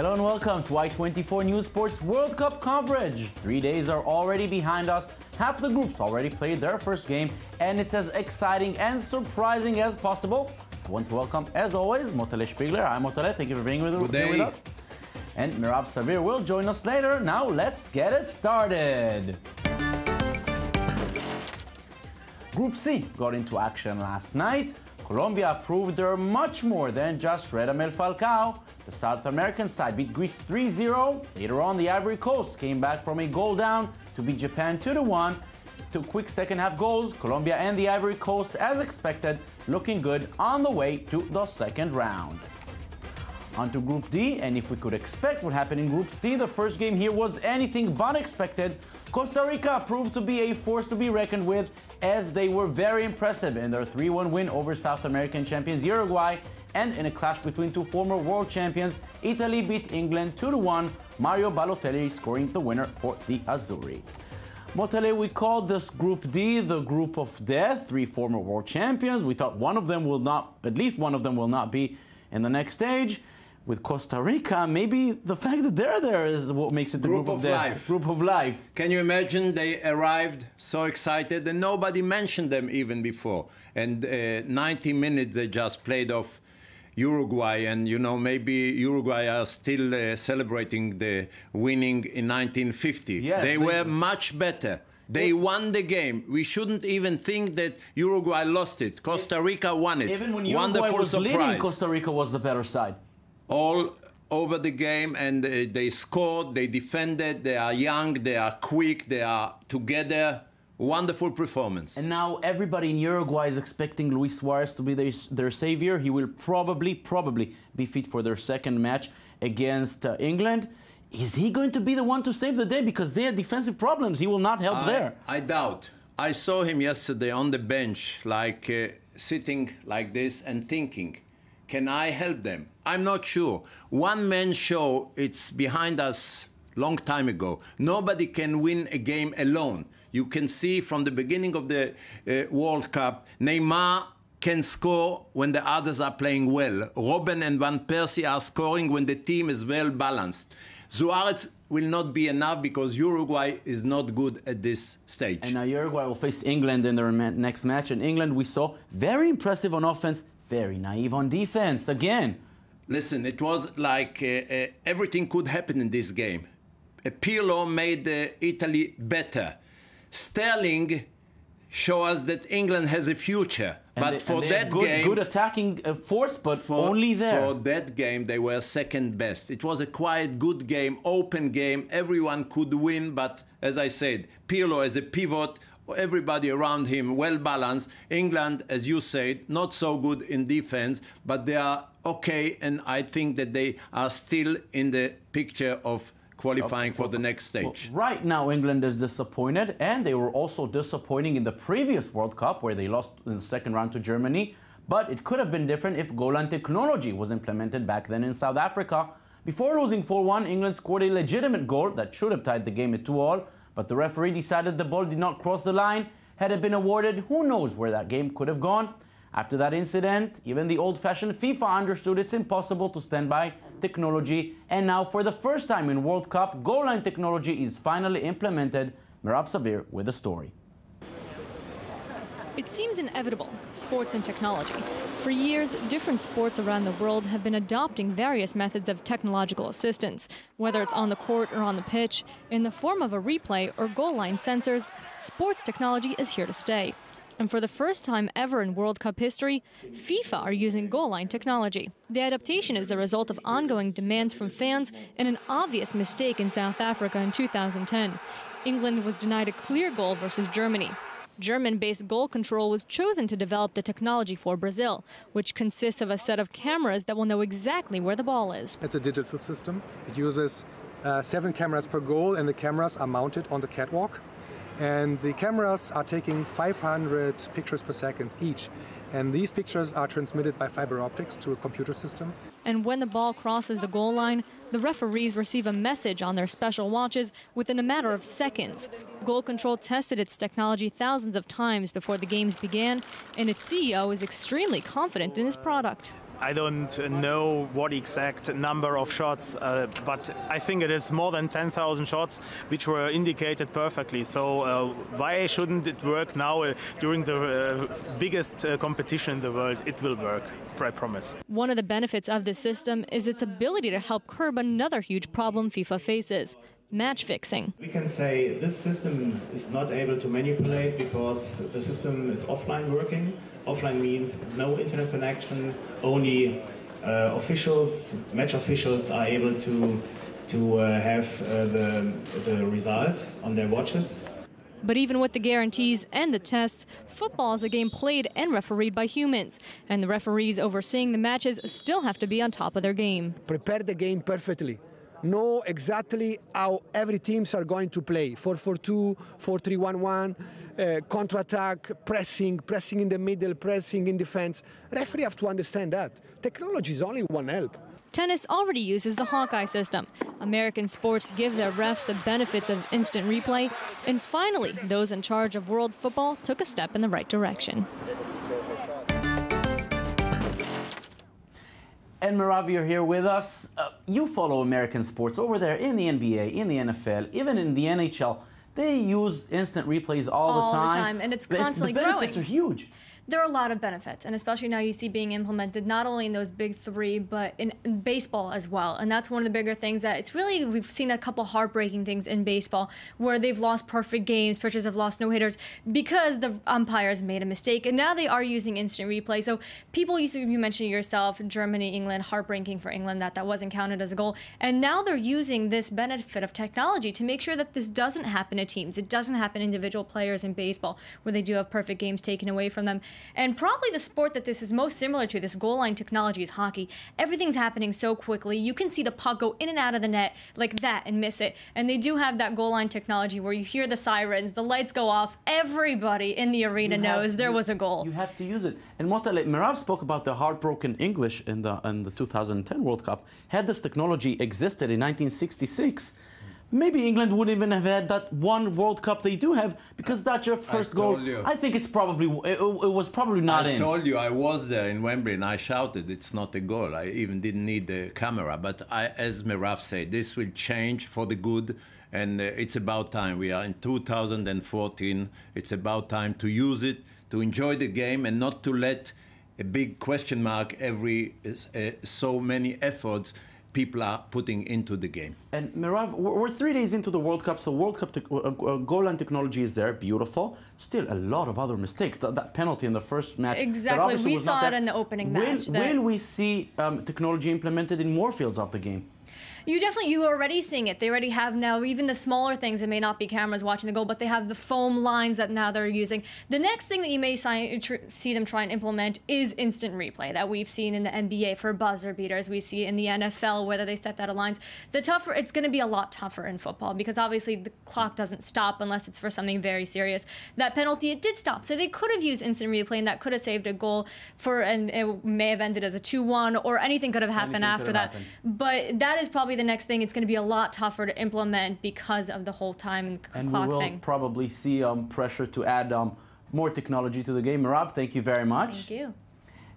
Hello and welcome to I24 News Sports World Cup coverage. Three days are already behind us. Half the groups already played their first game, and it's as exciting and surprising as possible. I want to welcome, as always, Motele Spiegler. Hi, Motele. Thank you for being with, Good day. with us. And Merav Savir will join us later. Now, let's get it started. Group C got into action last night. Colombia proved they're much more than just Radamel Falcao. The South American side beat Greece 3-0. Later on, the Ivory Coast came back from a goal down to beat Japan 2-1. Two quick second half goals, Colombia and the Ivory Coast, as expected, looking good on the way to the second round. On to Group D, and if we could expect what happened in Group C, the first game here was anything but expected. Costa Rica proved to be a force to be reckoned with as they were very impressive in their 3-1 win over South American champions Uruguay and in a clash between two former world champions, Italy beat England 2-1, Mario Balotelli scoring the winner for the Azzurri. Motele, we called this Group D the group of death, three former world champions. We thought one of them will not, at least one of them will not be in the next stage with Costa Rica, maybe the fact that they're there is what makes it the Group group, of death. life. Group of life. Can you imagine they arrived so excited and nobody mentioned them even before? And uh, 90 minutes they just played off Uruguay, and you know maybe Uruguay are still uh, celebrating the winning in 1950. Yes, they they- were much better. They won the game. We shouldn't even think that Uruguay lost it. Costa Rica won it. Even when Uruguay Wonderful was surprise. leading, Costa Rica was the better side. all over the game and uh, they scored, they defended, they are young, they are quick, they are together. Wonderful performance. And now everybody in Uruguay is expecting Luis Suarez to be their, their savior. He will probably, probably be fit for their second match against uh, England. Is he going to be the one to save the day? Because they have defensive problems. He will not help I, there. I doubt. I saw him yesterday on the bench, like uh, sitting like this and thinking, can I help them? I'm not sure. One man show, it's behind us long time ago. Nobody can win a game alone. You can see from the beginning of the uh, World Cup, Neymar can score when the others are playing well. Robben and Van Persie are scoring when the team is well balanced. Suarez will not be enough because Uruguay is not good at this stage. And now Uruguay will face England in their next match. And England, we saw, very impressive on offense, very naive on defense. Again, Listen, it was like uh, uh, everything could happen in this game. Uh, Pirlo made uh, Italy better. Sterling show us that England has a future. and but they- for that good, game, good attacking uh, force, but for, only there. For that game, they were second best. It was a quiet, good game, open game. Everyone could win, but as I said, Pirlo as a pivot, everybody around him well balanced. England, as you said, not so good in defense, but they are okay, and I think that they are still in the picture of qualifying for the next Well, stage. right now, England is disappointed, and they were also disappointing in the previous World Cup where they lost in the second round to Germany. But it could have been different if goal line technology was implemented back then in South Africa. Before losing 4 1, England scored a legitimate goal that should have tied the game at 2 all, but the referee decided the ball did not cross the line. Had it been awarded, who knows where that game could have gone. After that incident, even the old fashioned FIFA understood it's impossible to stand by technology, and now, for the first time in World Cup, goal line technology is finally implemented. Merav Savir with the story. It seems inevitable, sports and technology. For years, different sports around the world have been adopting various methods of technological assistance, whether it's on the court or on the pitch, in the form of a replay or goal line sensors. Sports technology is here to stay. And for the first time ever in World Cup history, FIFA are using goal line technology. The adaptation is the result of ongoing demands from fans and an obvious mistake in South Africa in 2010. England was denied a clear goal versus Germany. German based goal control was chosen to develop the technology for Brazil, which consists of a set of cameras that will know exactly where the ball is. It's a digital system. It uses uh, seven cameras per goal, and the cameras are mounted on the catwalk. And the cameras are taking 500 pictures per second each. And these pictures are transmitted by fiber optics to a computer system. And when the ball crosses the goal line, the referees receive a message on their special watches within a matter of seconds. Goal Control tested its technology thousands of times before the games began, and its CEO is extremely confident in his product. I don't know what exact number of shots, uh, but I think it is more than 10,000 shots which were indicated perfectly. So uh, why shouldn't it work now uh, during the uh, biggest uh, competition in the world? It will work. I promise. One of the benefits of this system is its ability to help curb another huge problem FIFA faces match fixing. We can say this system is not able to manipulate because the system is offline working. Offline means no internet connection, only uh, officials, match officials are able to, to uh, have uh, the, the result on their watches. But even with the guarantees and the tests, football is a game played and refereed by humans, and the referees overseeing the matches still have to be on top of their game. Prepare the game perfectly know exactly how every teams are going to play 4-4-2 4-3-1-1 uh, counter-attack pressing pressing in the middle pressing in defense referee have to understand that technology is only one help Tennis already uses the Hawkeye system. American sports give their refs the benefits of instant replay. And finally, those in charge of world football took a step in the right direction. And Merav, you're here with us. Uh, you follow American sports over there in the NBA, in the NFL, even in the NHL. They use instant replays all, all the time. All the time, and it's constantly growing. the benefits growing. are huge there are a lot of benefits, and especially now you see being implemented not only in those big three, but in, baseball as well. And that's one of the bigger things that it's really we've seen a couple heartbreaking things in baseball where they've lost perfect games, pitchers have lost no hitters because the umpires made a mistake, and now they are using instant replay. So people used to you mentioned yourself, Germany, England, heartbreaking for England that that wasn't counted as a goal, and now they're using this benefit of technology to make sure that this doesn't happen to teams. It doesn't happen to individual players in baseball where they do have perfect games taken away from them. And probably the sport that this is most similar to, this goal line technology, is hockey. Everything's happening so quickly. You can see the puck go in and out of the net like that and miss it. And they do have that goal line technology where you hear the sirens, the lights go off. Everybody in the arena you knows have, there you, was a goal. You have to use it. And Motele, Merav spoke about the heartbroken English in the, in the 2010 World Cup. Had this technology existed in 1966, maybe England wouldn't even have had that one World Cup they do have because that's your first I goal. You. I think it's probably it, it, was probably not I in. I told you I was there in Wembley and I shouted it's not a goal. I even didn't need the camera. But I, as Merav said, this will change for the good. And uh, it's about time. We are in 2014. It's about time to use it, to enjoy the game, and not to let a big question mark every uh, so many efforts people are putting into the game. And Merav, we're three days into the World Cup, so World Cup uh, uh, goal line technology is there, beautiful. Still, a lot of other mistakes. That, that penalty in the first match. Exactly, we saw it in the opening will, match. Will we see um, technology implemented in more fields of the game? You definitely you are already seeing it. They already have now even the smaller things. It may not be cameras watching the goal, but they have the foam lines that now they're using. The next thing that you may see them try and implement is instant replay that we've seen in the NBA for buzzer beaters. We see in the NFL whether they set that a lines. The tougher it's going to be a lot tougher in football because obviously the clock doesn't stop unless it's for something very serious. That penalty it did stop, so they could have used instant replay and that could have saved a goal for and it may have ended as a two-one or anything could have happened anything after that. Happened. But that is probably the next thing. It's going to be a lot tougher to implement because of the whole time and, and clock we will thing. probably see um, pressure to add um, more technology to the game. Rob, thank you very much. Thank you.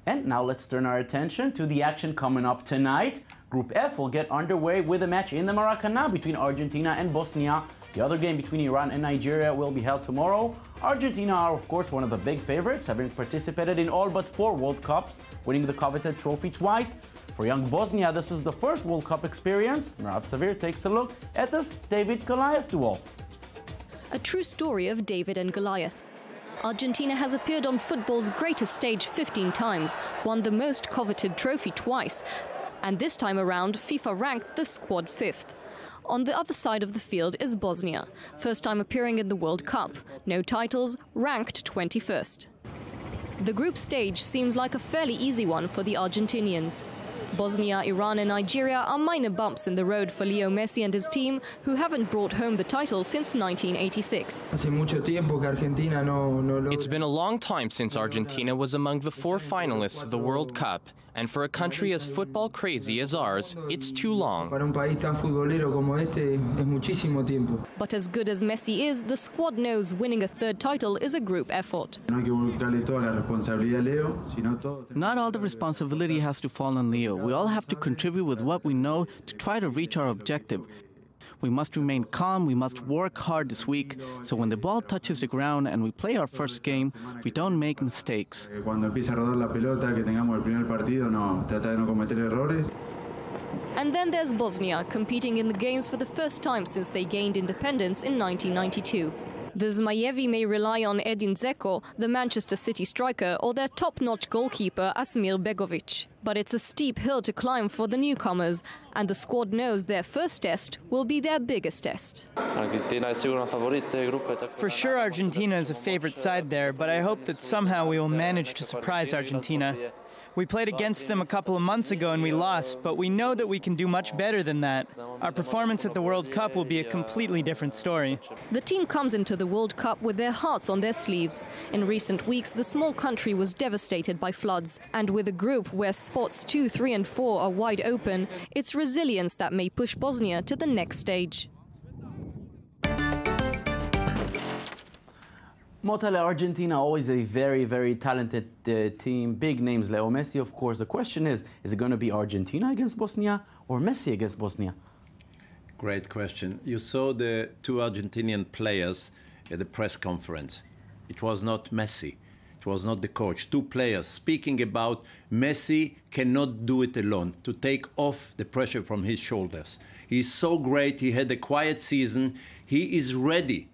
And now let's turn our attention to the action coming up tonight. Group F will get underway with a match in the Maracana between Argentina and Bosnia. The other game between Iran and Nigeria will be held tomorrow. Argentina are, of course, one of the big favorites, having participated in all but four World Cups, winning the coveted trophy twice. For young Bosnia, this is the first World Cup experience. Merav Savir takes a look at this David Goliath duel. A true story of David and Goliath. Argentina has appeared on football's greatest stage 15 times, won the most coveted trophy twice, and this time around, FIFA ranked the squad fifth. On the other side of the field is Bosnia, first time appearing in the World Cup, no titles, ranked 21st. The group stage seems like a fairly easy one for the Argentinians. Bosnia, Iran, and Nigeria are minor bumps in the road for Leo Messi and his team, who haven't brought home the title since 1986. It's been a long time since Argentina was among the four finalists of the World Cup. And for a country as football crazy as ours, it's too long. But as good as Messi is, the squad knows winning a third title is a group effort. Not all the responsibility has to fall on Leo. We all have to contribute with what we know to try to reach our objective. We must remain calm, we must work hard this week, so when the ball touches the ground and we play our first game, we don't make mistakes. And then there's Bosnia, competing in the Games for the first time since they gained independence in 1992. The Zmajevi may rely on Edin Dzeko, the Manchester City striker, or their top-notch goalkeeper Asmir Begovic. But it's a steep hill to climb for the newcomers, and the squad knows their first test will be their biggest test. For sure Argentina is a favorite side there, but I hope that somehow we will manage to surprise Argentina. We played against them a couple of months ago and we lost, but we know that we can do much better than that. Our performance at the World Cup will be a completely different story. The team comes into the World Cup with their hearts on their sleeves. In recent weeks, the small country was devastated by floods, and with a group where spots 2, 3 and 4 are wide open, it's resilience that may push Bosnia to the next stage. Motele, Argentina, always a very, very talented uh, team. Big names, Leo Messi, of course. The question is, is it going to be Argentina against Bosnia or Messi against Bosnia? Great question. You saw the two Argentinian players at the press conference. It was not Messi. It was not the coach. Two players speaking about Messi cannot do it alone, to take off the pressure from his shoulders. He's so great. He had a quiet season. He is ready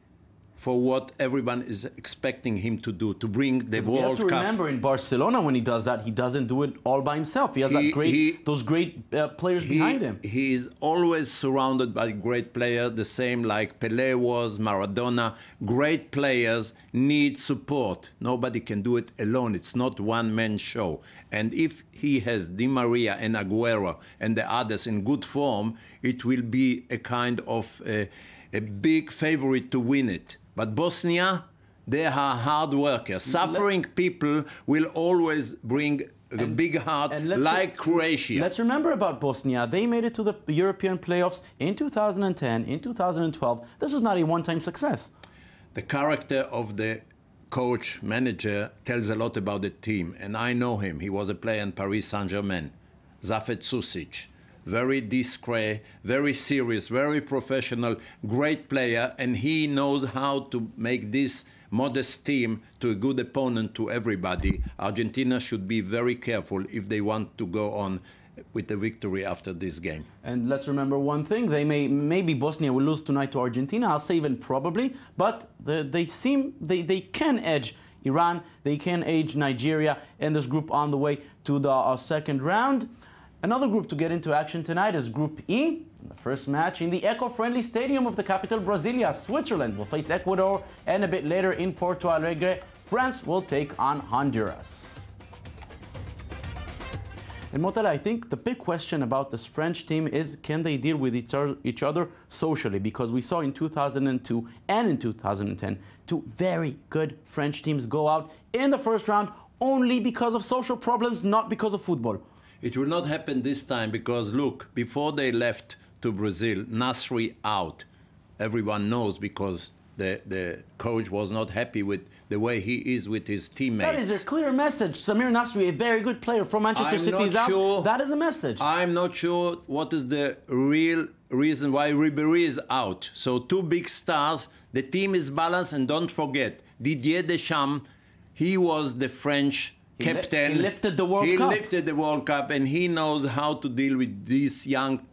for what everyone is expecting him to do to bring the World Cup. You have to Cup. remember in Barcelona when he does that, he doesn't do it all by himself. He has he, great, he, those great uh, players he, behind him. He is always surrounded by great players, the same like Pelé was, Maradona. Great players need support. Nobody can do it alone. It's not one man show. And if he has Di Maria and Aguero and the others in good form, it will be a kind of a, a big favorite to win it. But Bosnia, they are hard workers. Suffering let's, people will always bring a and, big heart like Croatia. Let's remember about Bosnia. They made it to the European playoffs in 2010, in 2012. This is not a one-time success. The character of the coach, manager, tells a lot about the team. And I know him. He was a player in Paris Saint-Germain. Safet Susic very discreet, very serious, very professional, great player, and he knows how to make this modest team to a good opponent to everybody. Argentina should be very careful if they want to go on with the victory after this game. And let's remember one thing: they may maybe Bosnia will lose tonight to Argentina. I'll say even probably, but the, they seem they, they can edge Iran. They can edge Nigeria in this group on the way to the uh, second round. Another group to get into action tonight is Group E. The first match in the eco-friendly stadium of the capital, Brasilia, Switzerland will face Ecuador, and a bit later in Porto Alegre, France will take on Honduras. And Motele, I think the big question about this French team is can they deal with each other socially? Because we saw in 2002 and in 2010 two very good French teams go out in the first round only because of social problems, not because of football. It will not happen this time because, look, before they left to Brazil, Nasri out. Everyone knows because the, the coach was not happy with the way he is with his teammates. That is a clear message. Samir Nasri, a very good player from Manchester I'm City, is out. Sure, that is a message. I'm not sure what is the real reason why Ribéry is out. So two big stars. The team is balanced, and don't forget Didier Deschamps. He was the French he captain. Li he lifted the World he Cup. He lifted the World Cup, and he knows how to deal with these young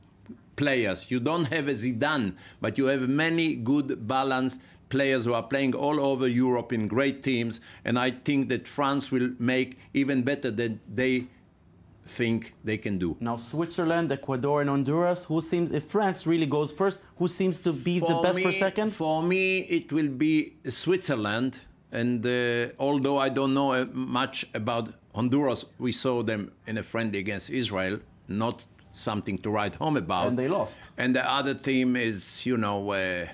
players. You don't have a Zidane, but you have many good, balanced players who are playing all over Europe in great teams, and I think that France will make even better than they think they can do. Now, Switzerland, Ecuador, and Honduras. Who seems, if France really goes first, who seems to be for the best me, for second? For me, it will be Switzerland and uh, although I don't know uh, much about Honduras, we saw them in a friendly against Israel, not something to write home about. And they lost. And the other team is, you know, uh,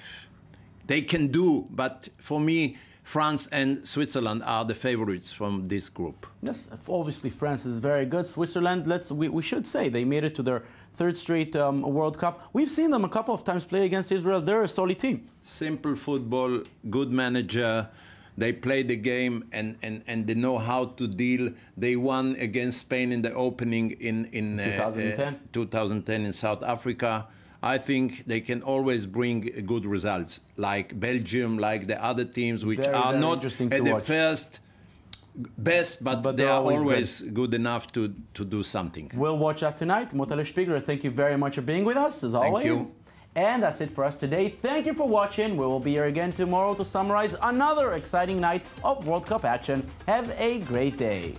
they can do, but for me, France and Switzerland are the favorites from this group. Yes, obviously France is very good. Switzerland, let's we, we should say they made it to their third straight um, World Cup. We've seen them a couple of times play against Israel. They're a solid team. Simple football, good manager. They play the game and, and, and they know how to deal. They won against Spain in the opening in, in 2010. Uh, uh, 2010 in South Africa. I think they can always bring good results, like Belgium, like the other teams, which Very, are very not interesting at the watch. first best, but, But they they're always always good. enough to, to do something. We'll watch that tonight. Motele Spiegler, thank you very much for being with us, as always. you. And that's it for us today. Thank you for watching. We will be here again tomorrow to summarize another exciting night of World Cup action. Have a great day.